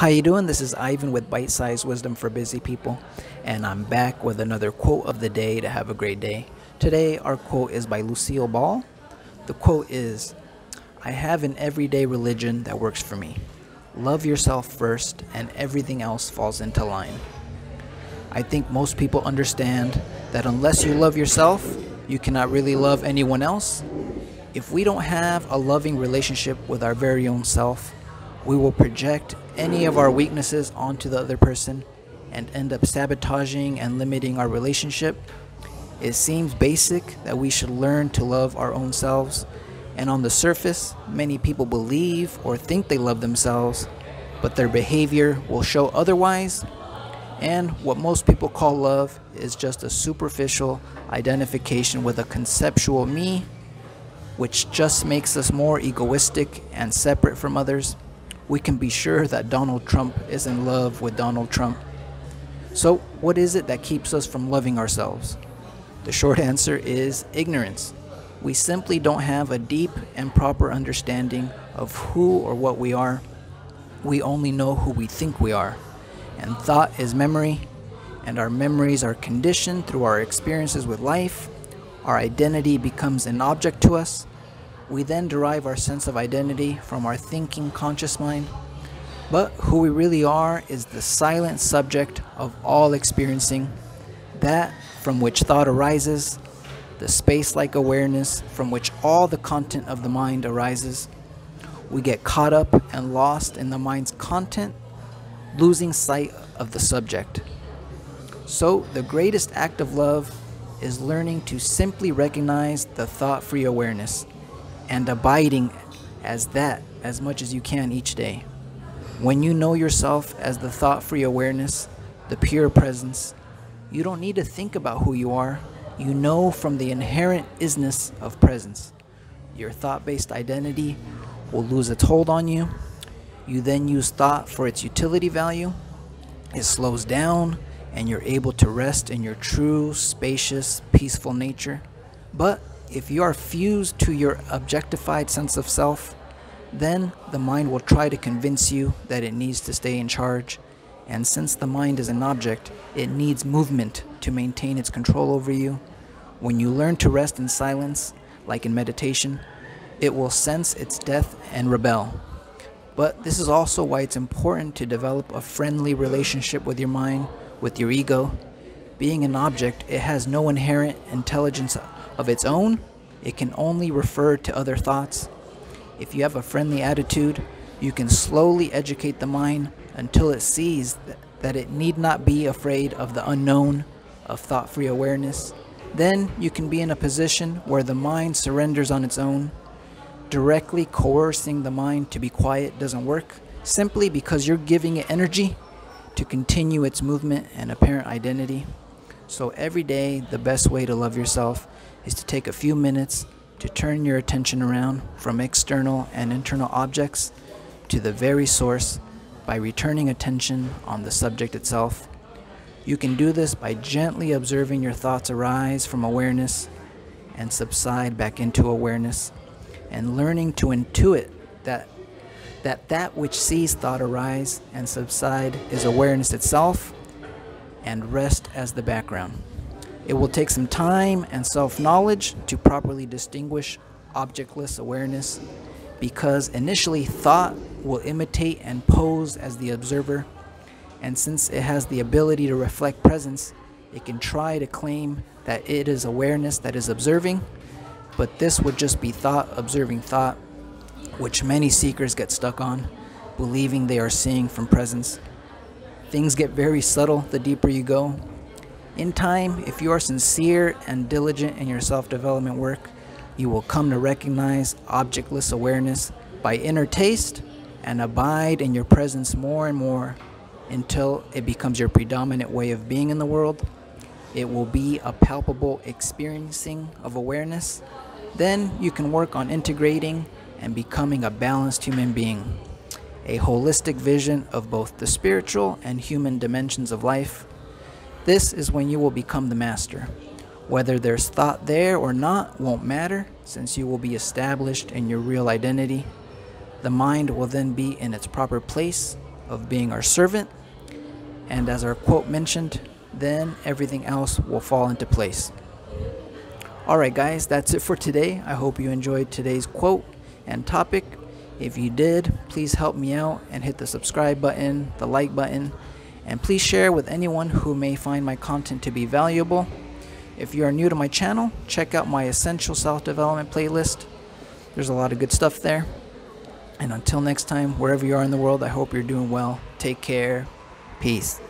How you doing? This is Ivan with Bitesize Wisdom for Busy People, and I'm back with another quote of the day to have a great day. Today, our quote is by Lucille Ball. The quote is, "I have an everyday religion that works for me. Love yourself first, and everything else falls into line." I think most people understand that unless you love yourself, you cannot really love anyone else. If we don't have a loving relationship with our very own self, we will project any of our weaknesses onto the other person and end up sabotaging and limiting our relationship. It seems basic that we should learn to love our own selves, and on the surface, many people believe or think they love themselves, but their behavior will show otherwise. And what most people call love is just a superficial identification with a conceptual me, which just makes us more egoistic and separate from others we can be sure that Donald Trump is in love with Donald Trump. So, what is it that keeps us from loving ourselves? The short answer is ignorance. We simply don't have a deep and proper understanding of who or what we are. We only know who we think we are. And thought is memory, and our memories are conditioned through our experiences with life. Our identity becomes an object to us, we then derive our sense of identity from our thinking conscious mind. But who we really are is the silent subject of all experiencing, that from which thought arises, the space like awareness from which all the content of the mind arises. We get caught up and lost in the mind's content, losing sight of the subject. So, the greatest act of love is learning to simply recognize the thought free awareness and abiding as that as much as you can each day. When you know yourself as the thought free awareness, the pure presence, you don't need to think about who you are. You know from the inherent isness of presence. Your thought based identity will lose its hold on you. You then use thought for its utility value. It slows down, and you're able to rest in your true, spacious, peaceful nature. But if you are fused to your objectified sense of self, then the mind will try to convince you that it needs to stay in charge. And since the mind is an object, it needs movement to maintain its control over you. When you learn to rest in silence, like in meditation, it will sense its death and rebel. But this is also why it's important to develop a friendly relationship with your mind, with your ego. Being an object, it has no inherent intelligence of its own, it can only refer to other thoughts. If you have a friendly attitude, you can slowly educate the mind until it sees that it need not be afraid of the unknown, of thought free awareness. Then you can be in a position where the mind surrenders on its own. Directly coercing the mind to be quiet doesn't work, simply because you're giving it energy to continue its movement and apparent identity. So every day, the best way to love yourself is to take a few minutes to turn your attention around from external and internal objects to the very source by returning attention on the subject itself. You can do this by gently observing your thoughts arise from awareness and subside back into awareness and learning to intuit that that that which sees thought arise and subside is awareness itself and rest as the background. It will take some time and self knowledge to properly distinguish objectless awareness because initially thought will imitate and pose as the observer, and since it has the ability to reflect presence, it can try to claim that it is awareness that is observing, but this would just be thought observing thought, which many seekers get stuck on, believing they are seeing from presence. Things get very subtle the deeper you go. In time, if you are sincere and diligent in your self development work, you will come to recognize objectless awareness by inner taste and abide in your presence more and more until it becomes your predominant way of being in the world. It will be a palpable experiencing of awareness. Then you can work on integrating and becoming a balanced human being a holistic vision of both the spiritual and human dimensions of life. This is when you will become the master. Whether there's thought there or not won't matter, since you will be established in your real identity. The mind will then be in its proper place, of being our servant. And as our quote mentioned, then everything else will fall into place. Alright, guys, that's it for today. I hope you enjoyed today's quote and topic. If you did, please help me out and hit the subscribe button, the like button, and please share with anyone who may find my content to be valuable. If you are new to my channel, check out my Essential Self Development playlist. There's a lot of good stuff there. And until next time, wherever you are in the world, I hope you're doing well. Take care. Peace.